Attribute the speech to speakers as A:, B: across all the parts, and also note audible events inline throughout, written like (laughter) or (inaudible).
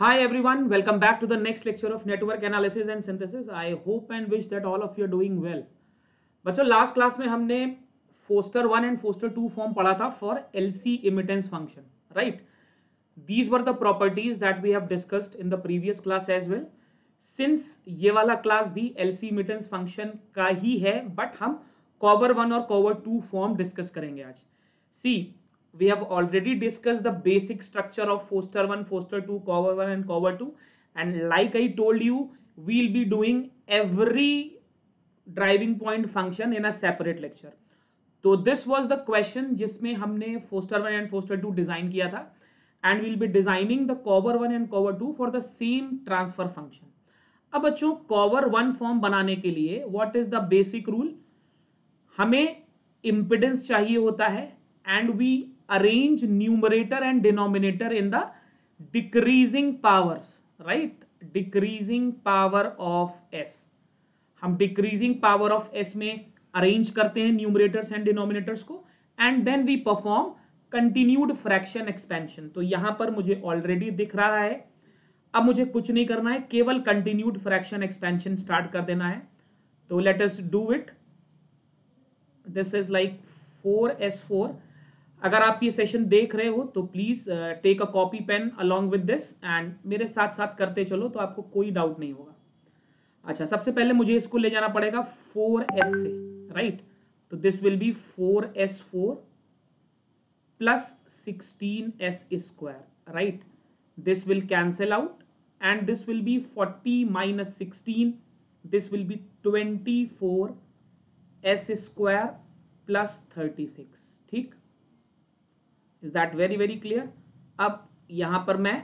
A: Hi everyone, welcome back to the next lecture of network analysis and synthesis. I hope and wish that all of you are doing well. बच्चों last class में हमने Foster one and Foster two form पढ़ा था for LC immittance function right these were the properties that we have discussed in the previous class as well since ये वाला class भी LC immittance function का ही है बट हम Cauer one और कॉवर टू फॉर्म डिस्कस करेंगे आज see we have already discussed the basic structure of Foster 1, Foster 2, Cover 1 and Cover 2 and like I told you we'll be doing every driving point function in a separate lecture. तो this was the question जिसमें हमने Foster one and Foster two design किया था and will be designing the Cauer one and Cauer two for the same transfer function अब बच्चों Cauer one form बनाने के लिए what is the basic rule हमें इंपिडेंस चाहिए होता है and we arrange numerator and denominator in the decreasing powers right decreasing power of s हम decreasing power of s में arrange करते हैं numerators and denominators को and then we perform continued fraction expansion तो यहाँ पर मुझे already दिख रहा है अब मुझे कुछ नहीं करना है केवल continued fraction expansion start कर देना है तो let us do it this is like 4s4 अगर आप ये सेशन देख रहे हो तो please take a copy pen along with this and मेरे साथ साथ करते चलो तो आपको कोई डाउट नहीं होगा। अच्छा सबसे पहले मुझे इसको ले जाना पड़ेगा फोर एस से राइट तो this will be four S four plus sixteen S square right this will cancel out and this will be forty minus sixteen this will be twenty four S square plus thirty six ठीक? Is that very very clear अब यहाँ पर मैं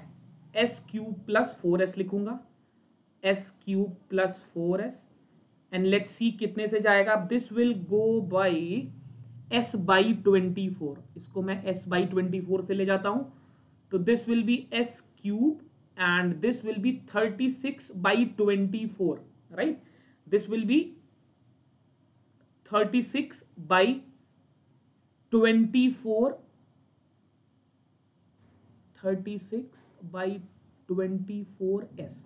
A: S cube plus four S लिखूँगा। S cube plus four S and let see कितने से जाएगा। This will go by S by twenty four इसको मैं एस बाई ट्वेंटी फोर से ले जाता हूँ। तो this will be S cube and this will be thirty six by twenty four right this will be thirty six by twenty four 36 by 24s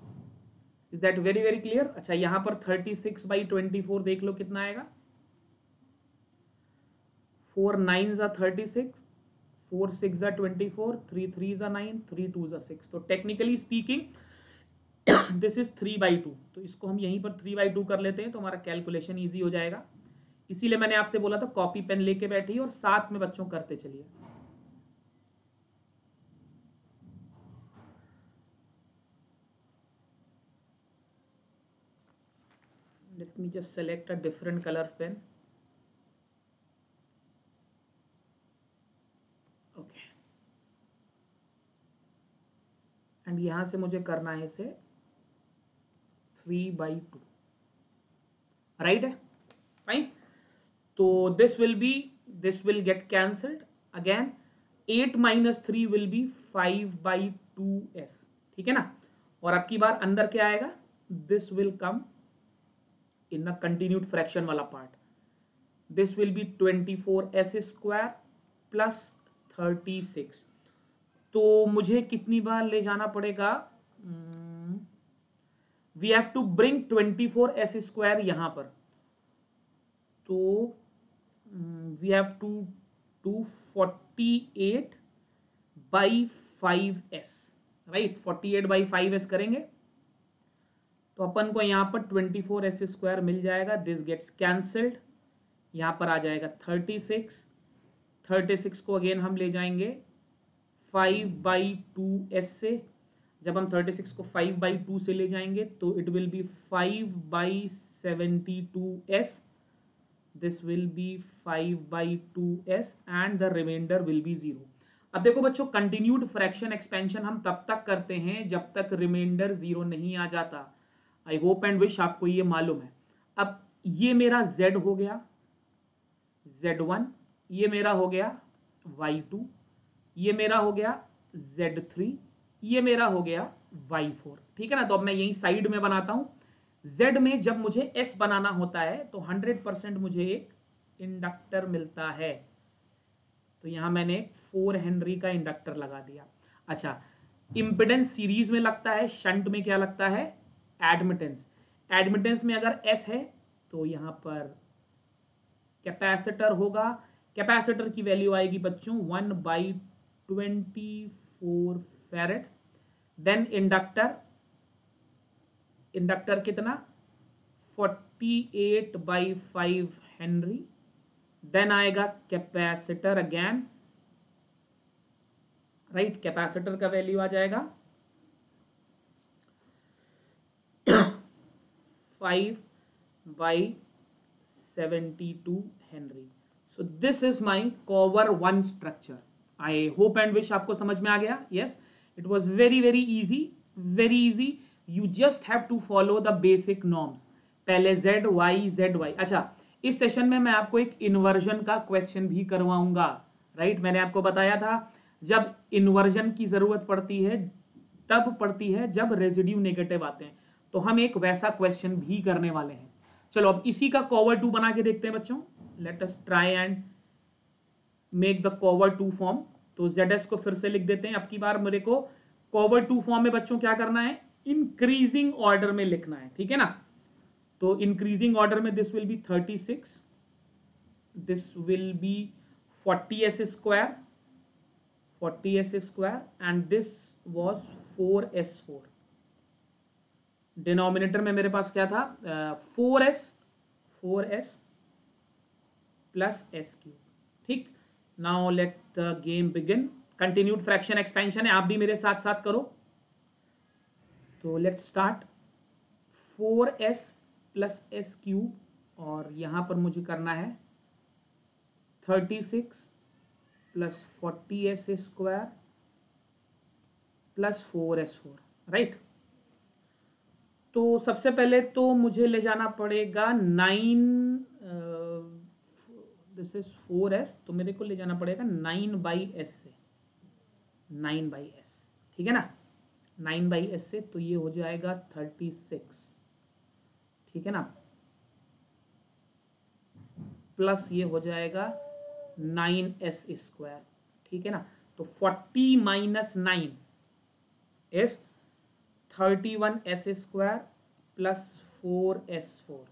A: is that very very clear अच्छा यहाँ पर 36 by 24 देख लो कितना आएगा। Four nine जा thirty six four six जा twenty four three three जा नाइन थ्री टू जा सिक्स तो technically speaking this is three by two तो इसको हम यहीं पर थ्री बाई टू कर लेते हैं तो हमारा कैलकुलेशन ईजी हो जाएगा। इसीलिए मैंने आपसे बोला था कॉपी पेन लेके बैठिए और साथ में बच्चों करते चलिए। Let me just select a different color pen. Okay. And यहाँ से मुझे करना है इसे थ्री बाई टू राइट है? फाइन तो this will be this will get cancelled again eight minus three will be five by two s ठीक है ना? और अब की बार अंदर क्या आएगा? This will come in the continued fraction wala part. This will be 24 s square plus 36 तो मुझे कितनी बार ले जाना पड़ेगा? We have to bring 24 s square यहाँ पर. तो we have to to 48 by five s right 48 by five s करेंगे. तो अपन को यहाँ पर ट्वेंटी फोर एस स्क्वायर मिल जाएगा। दिस गेट्स कैंसल्ड यहाँ पर आ जाएगा थर्टी सिक्स। थर्टी सिक्स को अगेन हम ले जाएँगे फाइव बाई टू एस से जब हम थर्टी सिक्स को फाइव बाई टू से ले जाएँगे तो it will be five by seventy two s this will be five by two s and the remainder will be zero अब देखो बच्चों कंटिन्यूड फ्रैक्शन एक्सपेंशन हम तब तक करते हैं जब तक रिमाइंडर ज़ीरो नहीं आ जाता। आई होप एंड विश आपको ये मालूम है। अब ये मेरा z हो गया z1 ये मेरा हो गया y2 ये मेरा हो गया z3 ये मेरा हो गया y4 ठीक है ना? तो अब मैं यही साइड में बनाता हूँ। Z में जब मुझे s बनाना होता है तो 100 परसेंट मुझे एक इंडक्टर मिलता है। तो यहाँ मैंने फोर हेनरी का इंडक्टर लगा दिया। अच्छा इंपिडेंस सीरीज़ में लगता है शंट में क्या लगता है? एडमिटेंस एडमिटेंस में अगर एस है तो यहाँ पर कैपेसिटर होगा। कैपेसिटर की वैल्यू आएगी बच्चों one by twenty four farad then inductor inductor कितना? 48 बाई फाइव हेनरी देन आएगा कैपेसिटर अगेन राइट कैपेसिटर का वैल्यू आ जाएगा। Five by seventy two henry so this is my Cauer one structure I hope and wish आपको समझ में आ गया. Yes it was very very easy very easy you just have to follow the basic norms पहले z, y z, y. अच्छा इस session में मैं आपको एक इन्वर्जन का क्वेश्चन भी करवाऊँगा. Right right? मैंने आपको बताया था, जब इन्वर्जन की ज़रूरत पड़ती है, तब पड़ती है जब रेजिड्यू नेगेटिव आते हैं. तो हम एक वैसा क्वेश्चन भी करने वाले हैं। चलो, अब इसी का कॉवर टू बना के देखते हैं बच्चों। Let us try and make the Cauer two form तो जेड को फिर से लिख देते हैं। अब की बार मेरे को कॉवर टू फॉर्म में बच्चों क्या करना है? इंक्रीजिंग ऑर्डर में लिखना है, ठीक है ना? तो इंक्रीजिंग ऑर्डर में this will be 36 this will be 40 s square 40 s square and this was four s four denominator में मेरे पास क्या था? Four s four s plus s cube ठीक? Now let the game begin continued fraction expansion है, आप भी मेरे साथ साथ करो। तो let start four s plus s cube और यहाँ पर मुझे करना है thirty six plus forty s square plus four s four right तो सबसे पहले तो मुझे ले जाना पड़ेगा nine this is four s तो मेरे को ले जाना पड़ेगा नाइन बाई एस से। नाइन बाई एस ठीक है ना? नाइन बाई एस से तो ये हो जाएगा थर्टी सिक्स, ठीक है ना? प्लस ये हो जाएगा नाइन एस स्क्वायर ठीक है ना? तो forty minus nine s thirty one s square plus four s four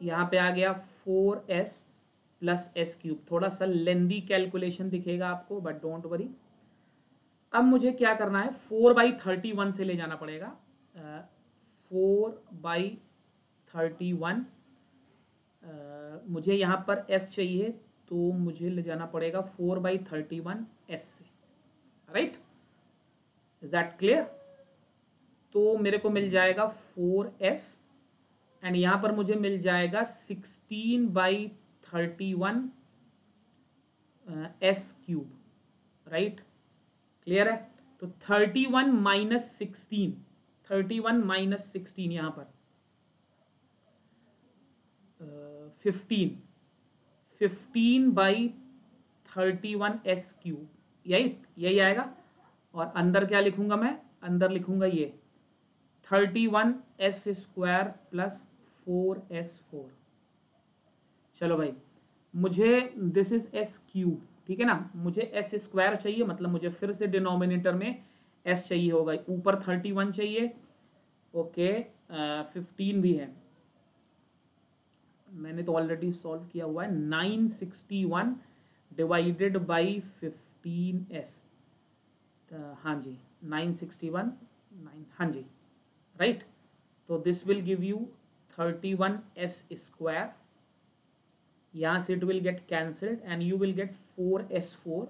A: यहाँ पे आ गया four s plus s cube थोड़ा सा लेंदी कैलकुलेशन दिखेगा आपको बट डोंट वरी अब मुझे क्या करना है? फोर बाई थर्टी वन से ले जाना पड़ेगा। फोर बाई थर्टी वन मुझे यहाँ पर एस चाहिए तो मुझे ले जाना पड़ेगा four by thirty one s से राइट इज़ दैट क्लियर तो मेरे को मिल जाएगा फोर एस एंड यहाँ पर मुझे मिल जाएगा sixteen by thirty one s cube right clear है? तो thirty one minus sixteen, thirty one minus sixteen यहाँ पर fifteen fifteen by thirty one s cube यही यही आएगा। और अंदर क्या लिखूँगा मैं? अंदर लिखूँगा ये thirty one s square plus four s four. चलो भाई, मुझे दिस इज़ एस क्यूब ठीक है ना? मुझे एस स्क्वायर चाहिए मतलब मुझे फिर से डिनोमिनेटर में एस चाहिए होगा। ऊपर थर्टी वन चाहिए ओके फिफ्टीन भी है। मैंने तो ऑलरेडी सॉल्व किया हुआ है nine sixty one divided by fifteen s हाँ जी नाइन सिक्सटी वन नाइन हाँ जी। राइट? तो this will give you thirty one s square यहाँ से it will get cancelled and you will get four s four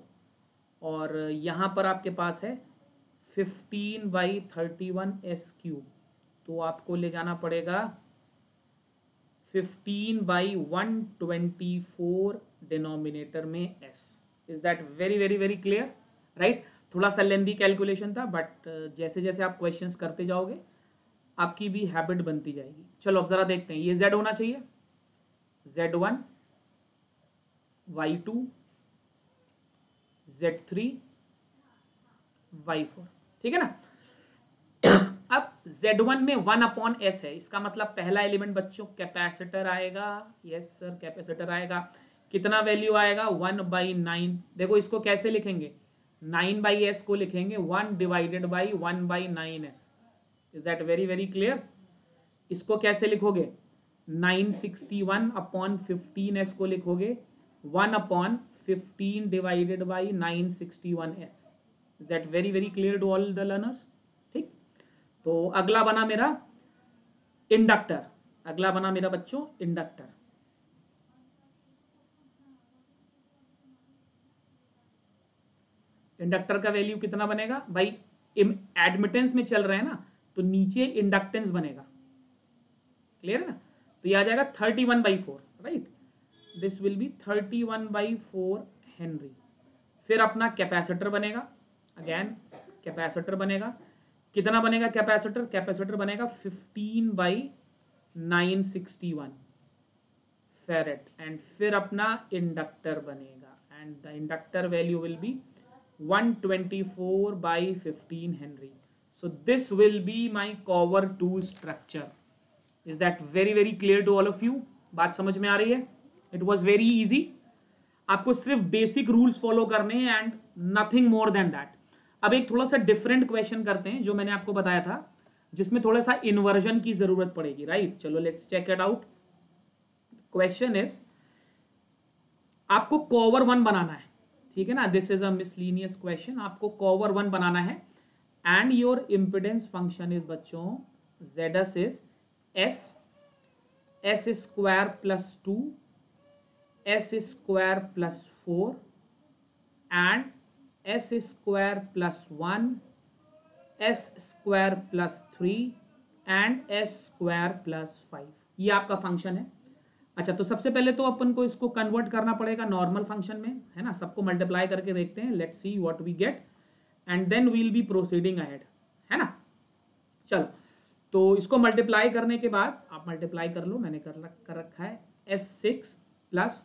A: और यहाँ पर आपके पास है fifteen by thirty one s cube तो आपको ले जाना पड़ेगा fifteen by one twenty four denominator में s is that very very very clear right थोड़ा सा लेंदी कैलकुलेशन था बट uh, जैसे जैसे आप क्वेश्चंस करते जाओगे आपकी भी हैबिट बनती जाएगी। चलो अब जरा देखते हैं, ये जेड होना चाहिए। Z one Y two Z three Y four ठीक है ना? अब Z1 में वन अपॉन एस है, इसका मतलब पहला एलिमेंट बच्चों कैपेसिटर आएगा। यस सर कैपेसिटर आएगा। कितना वैल्यू आएगा? वन बाई नाइन देखो, इसको कैसे लिखेंगे? नाइन बाई एस को लिखेंगे one divided by one by nine s is that very very clear इसको कैसे लिखोगे? 961 अपॉन 15s को लिखोगे। 1 upon 15 divided by 961s is that very very clear to all the learners ठीक? तो अगला बना मेरा इंडक्टर अगला बना मेरा बच्चों इंडक्टर इंडक्टर का वैल्यू कितना बनेगा? भाई एडमिटेंस में चल रहे हैं ना? तो नीचे इंडक्टेंस बनेगा। क्लियर है ना? तो ये आ जाएगा thirty one by four right this will be thirty one by four henry फिर अपना कैपेसिटर बनेगा। अगेन कैपेसिटर बनेगा। कितना बनेगा कैपेसिटर कैपेसिटर बनेगा fifteen by nine sixty one farad and फिर अपना इंडक्टर बनेगा। And the inductor value will be 124 by 15 Henry. So this will be my cover 2 structure. Is that very very clear to all of you? बात समझ में आ रही है It was very easy. सिर्फ़ basic rules follow करने हैं and nothing more than that अब एक थोड़ा सा डिफरेंट क्वेश्चन करते हैं, जो मैंने आपको बताया था, जिसमें थोड़ा सा इन्वर्जन की ज़रूरत पड़ेगी राइट right? चलो let's check it out question is आपको कॉवर वन बनाना है, ठीक है ना this is a miscellaneous question आपको कॉवर वन बनाना है and your impedance function is बच्चों Z s is s s square plus two s square plus four and s square plus one s square plus three and s square plus five ये आपका function है। अच्छा तो सबसे पहले तो अपन को इसको कन्वर्ट करना पड़ेगा नॉर्मल फ़ंक्शन में, है ना? सबको मल्टीप्लाई करके देखते हैं। Let's see what we get and then we'll be proceeding ahead है ना? चलो तो इसको मल्टीप्लाई करने के बाद आप मल्टीप्लाई कर लो मैंने कर, कर रखा है s six plus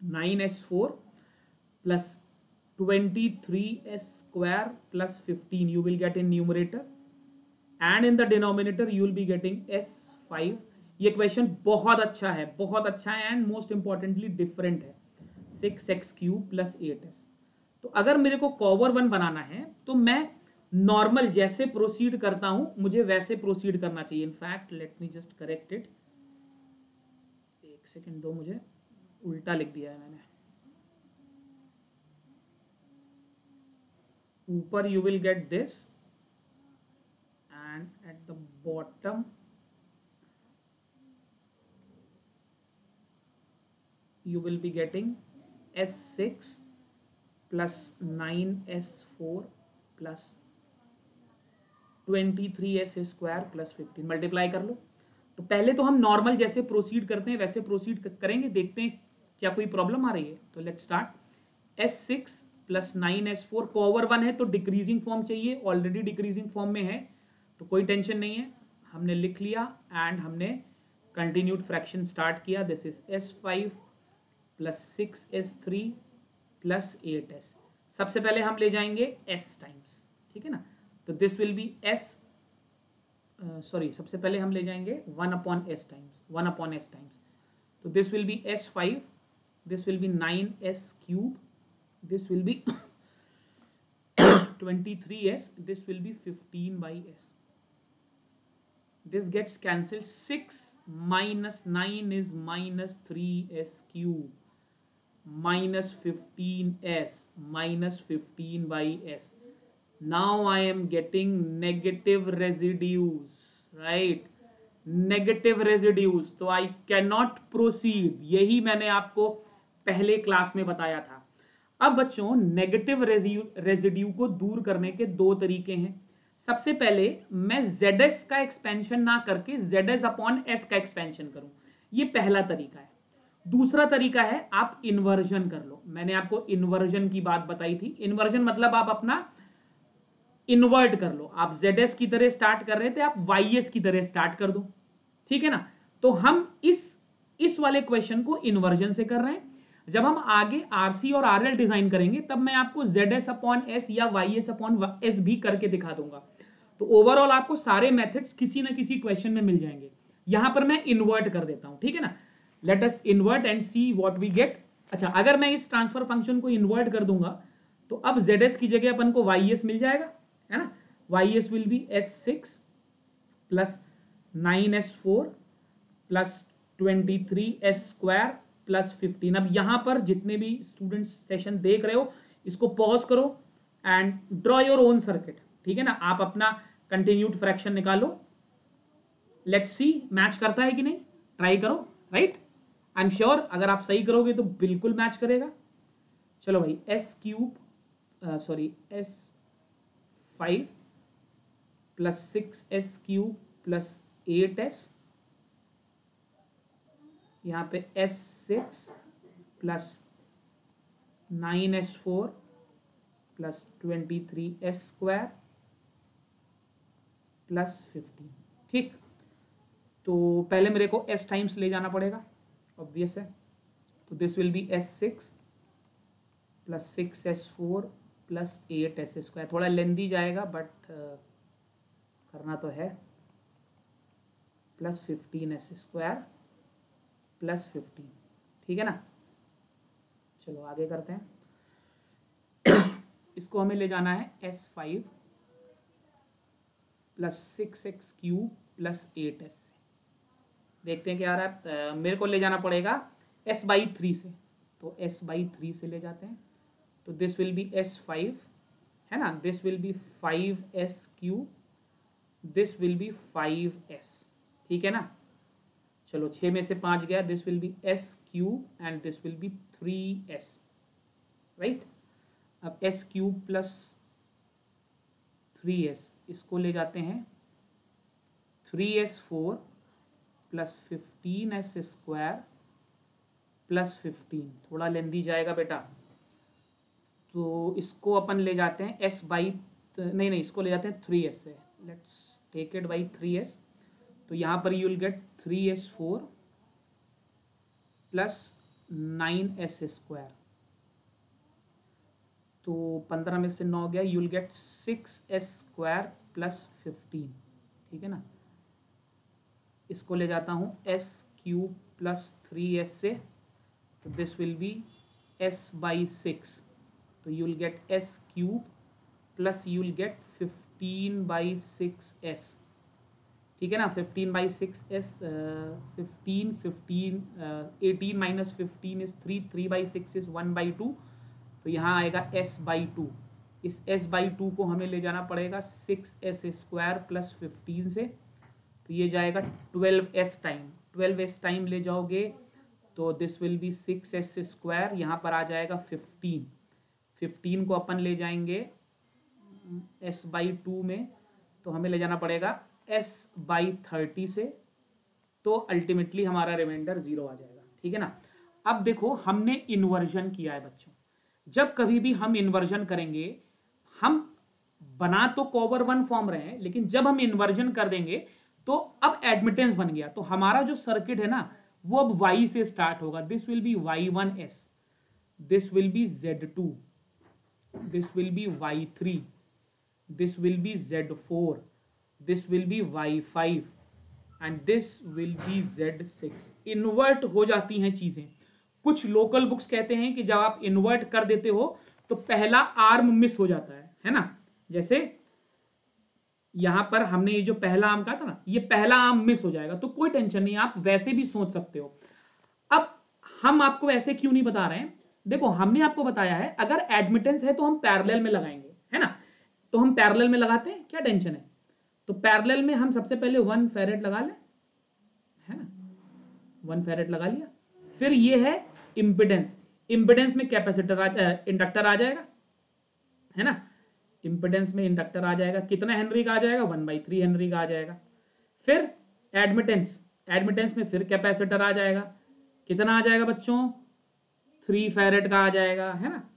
A: nine s four plus twenty three s square plus fifteen you will get in numerator and in the denominator you will be getting s five ये क्वेश्चन बहुत अच्छा है बहुत अच्छा है एंड मोस्ट इंपॉर्टेंटली डिफरेंट है. Six s cube plus eight s तो अगर मेरे को कॉवर वन बनाना है तो मैं नॉर्मल जैसे प्रोसीड करता हूँ, मुझे वैसे प्रोसीड करना चाहिए। In fact let me just correct it एक सेकेंड दो मुझे उल्टा लिख दिया है मैंने। ऊपर you will get this and at the bottom you will be getting S6 plus 9S4 plus 23S square plus 15 multiply कर लो। तो पहले तो हम नॉर्मल जैसे प्रोसीड करते हैं, वैसे प्रोसीड करेंगे, देखते हैं क्या कोई प्रॉब्लम आ रही है। तो let's start s six plus nine s four Cauer one है तो डिक्रीजिंग फॉर्म चाहिए ऑलरेडी डिक्रीजिंग फॉर्म में है तो कोई टेंशन नहीं है। हमने लिख लिया एंड हमने कंटिन्यूड फ्रैक्शन स्टार्ट किया। This is s five plus six s three plus eight s सबसे पहले हम ले जाएँगे एस टाइम्स ठीक है ना? तो this will be s sorry सबसे पहले हम ले जाएँगे one upon s times one upon s times तो this will be s five this will be nine s cube this will be 23s this will be 15 by s. This gets cancelled 6 minus 9 is minus 3s cube. Minus 15s minus 15 by s. Now i am getting negative residues, right? Negative residues तो I cannot proceed. यही मैंने आपको पहले class में बताया था। अब बच्चों नेगेटिव रेजिड्यू को दूर करने के दो तरीके हैं। सबसे पहले, मैं जेड का एक्सपेंशन ना करके जेड एस अपॉन एस का एक्सपेंशन करूँ। ये पहला तरीका है। दूसरा तरीका है, आप इन्वर्जन कर लो। मैंने आपको इन्वर्जन की बात बताई थी। इन्वर्जन मतलब आप अपना इन्वर्ट कर लो। आप जेड की तरह स्टार्ट कर रहे थे, आप वाई की तरह स्टार्ट कर दो। ठीक है ना? तो हम इस इस वाले क्वेश्चन को इन्वर्जन से कर रहे हैं। जब हम आगे आरसी और आरएल डिज़ाइन करेंगे, तब मैं आपको जेड एस अपॉन एस या वाई एस अपॉन एस भी करके दिखा दूँगा। तो ओवरऑल आपको सारे मेथड्स किसी ना किसी क्वेश्चन में मिल जाएँगे। यहाँ पर मैं इन्वर्ट कर देता हूँ। ठीक है ना? Let us invert and see what we get अच्छा अगर मैं इस ट्रांसफ़र फ़ंक्शन को इन्वर्ट कर दूँगा तो अब जेड एस की जगह अपन को वाई एस मिल जाएगा, है ना? Y s will be s six plus nine s four plus twenty three s square plus fifteen अब यहाँ पर जितने भी स्टूडेंट्स सेशन देख रहे हो, इसको पॉज करो and draw your own circuit ठीक है ना? आप अपना कंटिन्यूड फ्रैक्शन निकालो. लेट्स सी मैच करता है कि नहीं? ट्राई करो राइट आई एम श्योर अगर आप सही करोगे तो बिल्कुल मैच करेगा। चलो भाई s cube sorry s five plus six s cube plus eight s यहाँ पे s six plus nine s four plus twenty three s square plus fifteen ठीक? तो पहले मेरे को एस टाइम्स ले जाना पड़ेगा। ऑब्वियस है। तो this will be s six plus six s four plus eight s square थोड़ा लेंदी जाएगा बट uh, करना तो है। Plus fifteen s square plus fifteen ठीक है ना? चलो आगे करते हैं। (coughs) इसको हमें ले जाना है s five plus six s cube plus eight s देखते हैं क्या आ रहा है। मेरे को ले जाना पड़ेगा एस बाई थ्री से। तो एस बाई थ्री से ले जाते हैं। तो this will be s five है ना? This will be five s cube this will be five s ठीक है ना? चलो, छह में से पाँच गया this will be s cube and this will be three s right अब s cube plus three s इसको ले जाते हैं। Three s four plus fifteen s square plus fifteen. थोड़ा लेंदी जाएगा बेटा। तो इसको अपन ले जाते हैं एस बाई नहीं नहीं, इसको ले जाते हैं थ्री एस से let's take it by three S. तो यहाँ पर you will get three S four plus nine S square. तो पंद्रह में से नौ गया you will get six S square plus fifteen. ठीक है ना? इसको ले जाता हूँ S cube plus three S से। तो this will be S by six तो you will get S cube plus you will get fifteen by six S ठीक है ना? Fifteen by six S fifteen fifteen eighteen minus fifteen is three three by six is one by two तो यहाँ आएगा S by two इस S by two को हमें ले जाना पड़ेगा six S square plus fifteen से। तो ये जाएगा twelve S time. Twelve S time ले जाओगे तो this will be six S square यहाँ पर आ जाएगा फिफ्टीन फिफ्टीन को अपन ले जाएँगे एस बाई टू में। तो हमें ले जाना पड़ेगा एस बाई थर्टी से। तो अल्टीमेटली हमारा रिमाइंडर ज़ीरो आ जाएगा। ठीक है ना? अब देखो, हमने इन्वर्जन किया है बच्चों। जब कभी भी हम इन्वर्जन करेंगे, हम बना तो कॉवर वन फॉर्म रहे हैं, लेकिन जब हम इन्वर्जन कर देंगे तो अब एडमिटेंस बन गया। तो हमारा जो सर्किट है ना, वो अब वाई से स्टार्ट होगा। This will be Y one S this will be Z two this will be Y three this will be Z four this will be y5 and this will be z6 invert हो जाती हैं चीज़ें। कुछ local books कहते हैं कि जब आप इन्वर्ट कर देते हो तो पहला आर्म मिस हो जाता है। है ना? जैसे यहाँ पर हमने ये जो पहला आर्म कहा था ना, ये पहला आर्म मिस हो जाएगा। तो कोई टेंशन नहीं, आप वैसे भी सोच सकते हो। अब हम आपको ऐसे क्यों नहीं बता रहे हैं? देखो, हमने आपको बताया है, अगर एडमिटेंस है तो हम पैरेलल में लगाएँगे, है ना? तो हम पैरेलल में लगाते हैं, क्या टेंशन है? तो पैरेलल में हम सबसे पहले वन फेरेट लगा लें, है ना? वन फेरेट लगा लिया। फिर ये है इंपिडेंस इंपिडेंस में कैपेसिटर इंडक्टर आ जाएगा, है ना? इंपिडेंस में इंडक्टर आ जाएगा। कितना हेनरी का आ जाएगा? वन बाई थ्री हेनरी का आ जाएगा। फिर एडमिटेंस एडमिटेंस में फिर कैपेसिटर आ जाएगा। कितना आ जाएगा बच्चों? थ्री फेरेट का आ जाएगा, है ना?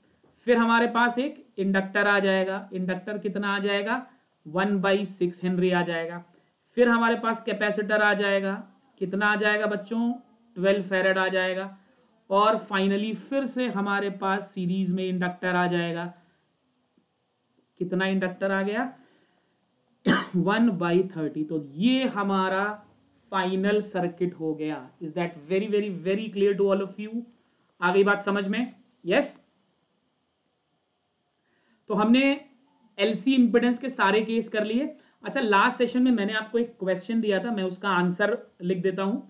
A: फिर हमारे पास एक इंडक्टर आ जाएगा। इंडक्टर कितना आ जाएगा? वन बाई सिक्स हेनरी आ जाएगा। फिर हमारे पास कैपेसिटर आ जाएगा। कितना आ जाएगा बच्चों? ट्वेल्व फेरेड आ जाएगा। और फाइनली फिर से हमारे पास सीरीज़ में इंडक्टर आ जाएगा। कितना इंडक्टर आ गया? वन बाई थर्टी तो ये हमारा फाइनल सर्किट हो गया. Is that very very very clear to all of you आ गई बात समझ में? Yes yes? तो हमने एलसी इंपिडेंस के सारे केस कर लिए. अच्छा लास्ट सेशन में मैंने आपको एक क्वेश्चन दिया था. मैं उसका आंसर लिख देता हूँ.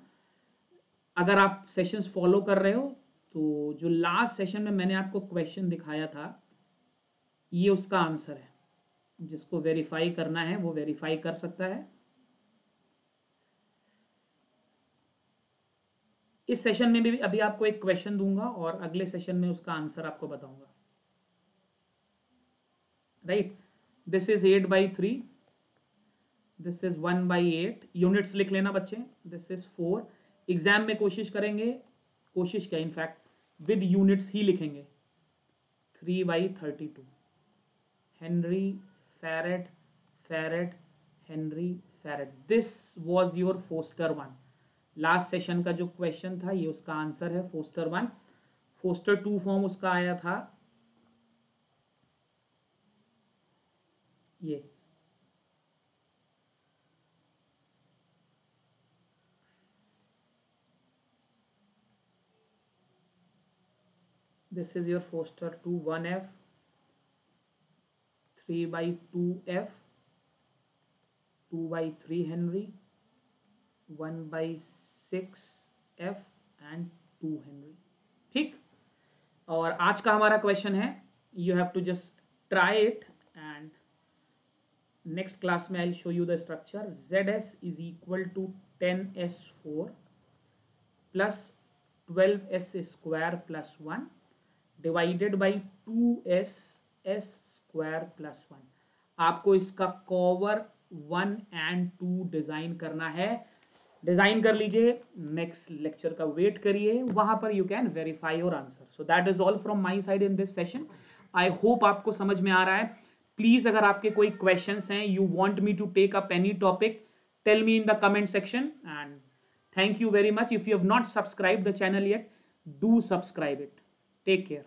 A: अगर आप सेशंस फॉलो कर रहे हो तो जो लास्ट सेशन में मैंने आपको क्वेश्चन दिखाया था ये उसका आंसर है। जिसको वेरीफाई करना है, वो वेरीफाई कर सकता है। इस सेशन में भी अभी आपको एक क्वेश्चन दूँगा और अगले सेशन में उसका आंसर आपको बताऊँगा। Right this is eight by three this is one by eight units लिख लेना बच्चे। दिस इज़ फोर एग्ज़ाम में कोशिश करेंगे। कोशिश क्या इनफैक्ट विद यूनिट्स ही लिखेंगे। Three by thirty two henry farad farad henry farad this was your Foster one last session का जो क्वेश्चन था, ये उसका आंसर है Foster one Foster two form उसका आया था. ये. This is your Foster 2 1F 3 by 2F 2 by 3 Henry 1 by 6F and 2 Henry. ठीक? और आज का हमारा क्वेश्चन है you have to just try it and next class में I show you the structure Z S is equal to ten S four plus twelve S square plus one divided by two S S square plus one आपको इसका Cauer one and two design करना है। Design कर लीजिए। Next lecture का wait करिए। वहाँ पर you can verify your answer so that is all from my side in this session I hope आपको समझ में आ रहा है। प्लीज़ अगर आपके कोई क्वेश्चन हैं you want me to take up any topic tell me in the comment section and thank you very much if you have not subscribe the channel yet do subscribe it take care